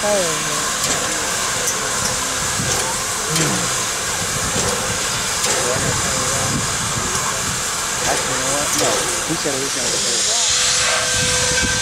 Actually, you know what? No, he said it was going to